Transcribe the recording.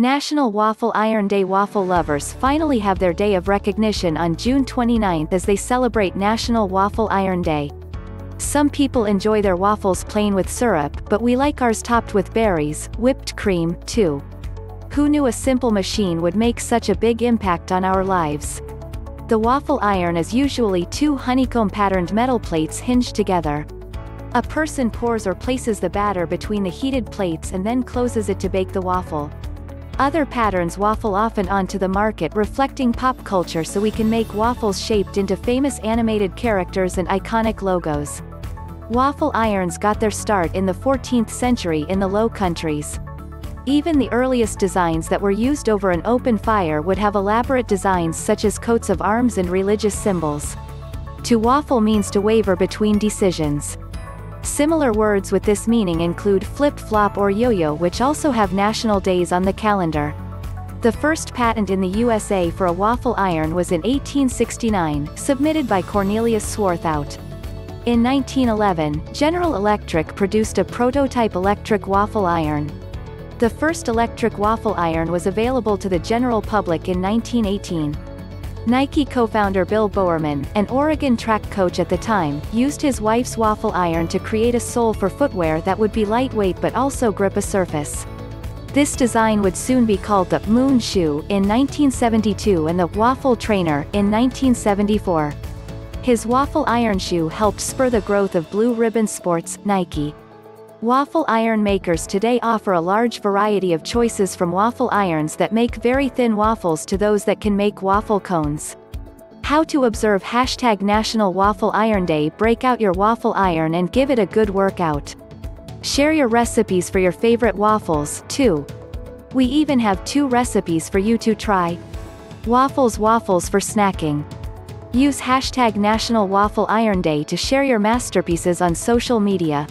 National Waffle Iron Day Waffle lovers finally have their day of recognition on June 29 as they celebrate National Waffle Iron Day. Some people enjoy their waffles plain with syrup, but we like ours topped with berries, whipped cream, too. Who knew a simple machine would make such a big impact on our lives? The waffle iron is usually two honeycomb-patterned metal plates hinged together. A person pours or places the batter between the heated plates and then closes it to bake the waffle. Other patterns waffle often onto the market reflecting pop culture so we can make waffles shaped into famous animated characters and iconic logos. Waffle irons got their start in the 14th century in the Low Countries. Even the earliest designs that were used over an open fire would have elaborate designs such as coats of arms and religious symbols. To waffle means to waver between decisions. Similar words with this meaning include flip-flop or yo-yo which also have national days on the calendar. The first patent in the USA for a waffle iron was in 1869, submitted by Cornelius Swarthout. In 1911, General Electric produced a prototype electric waffle iron. The first electric waffle iron was available to the general public in 1918. Nike co-founder Bill Bowerman, an Oregon track coach at the time, used his wife's waffle iron to create a sole for footwear that would be lightweight but also grip a surface. This design would soon be called the Moon Shoe in 1972 and the Waffle Trainer in 1974. His waffle iron shoe helped spur the growth of Blue Ribbon Sports, Nike. Waffle iron makers today offer a large variety of choices from waffle irons that make very thin waffles to those that can make waffle cones. How to observe hashtag National Waffle Iron Day Break out your waffle iron and give it a good workout. Share your recipes for your favorite waffles, too. We even have two recipes for you to try. Waffles Waffles for snacking. Use hashtag National Waffle Iron Day to share your masterpieces on social media.